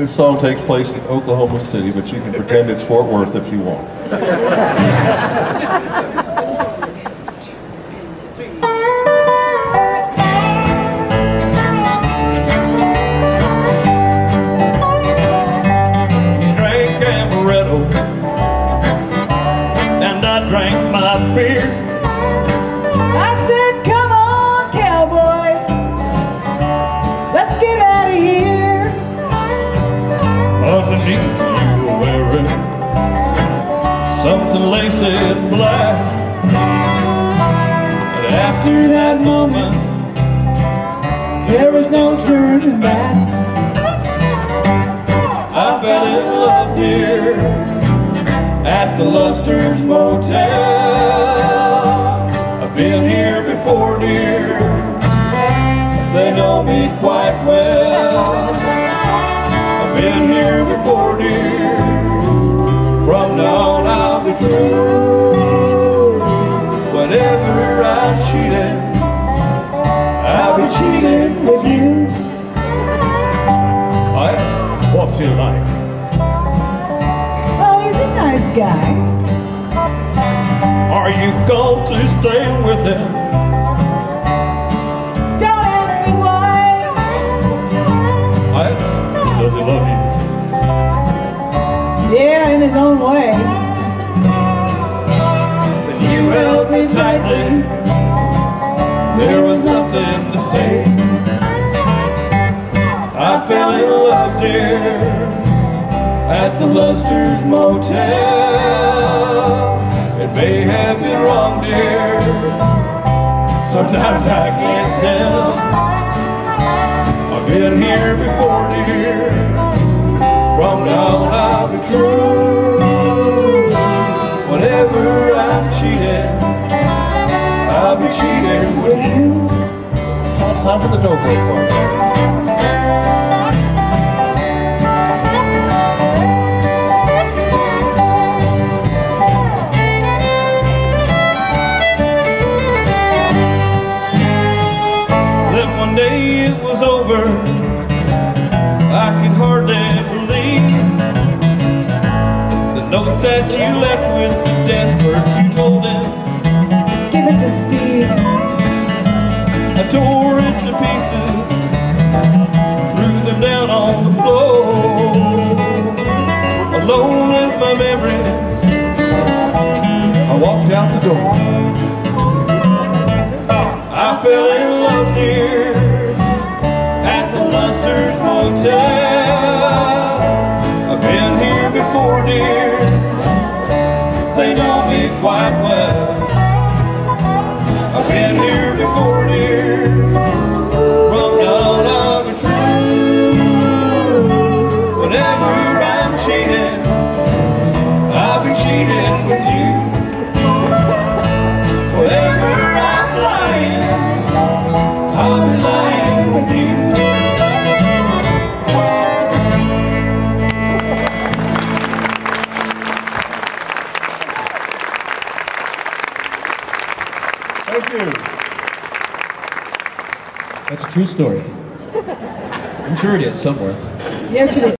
This song takes place in Oklahoma City, but you can pretend it's Fort Worth if you want. drank amaretto and I drank my beer. Lacy and black. And after that moment, There was no turning back. I fell in love, dear, at the Luster's Motel. I've been here before, dear. They know me quite well. I've been here before, dear. From now on, I'll be I cheated, I'll be cheating with you. I asked, what's he like? Oh, he's a nice guy. Are you going to stay with him? Don't ask me why. I asked, does he love you? Yeah, in his own way. There was nothing to say. I fell in love, dear, at the Luster's Motel. It may have been wrong, dear. Sometimes I can't tell. I've been here before, dear. From now on, I'll be true. Whenever I'm cheating, I'll be cheating with. Time for the part. Then one day it was over. Out the door. I fell in love, dear, at the Luster's Motel. I've been here before, dear. They know me quite well. I've been here Thank you. That's a true story. I'm sure it is somewhere. Yes, it is.